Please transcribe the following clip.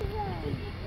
Yeah.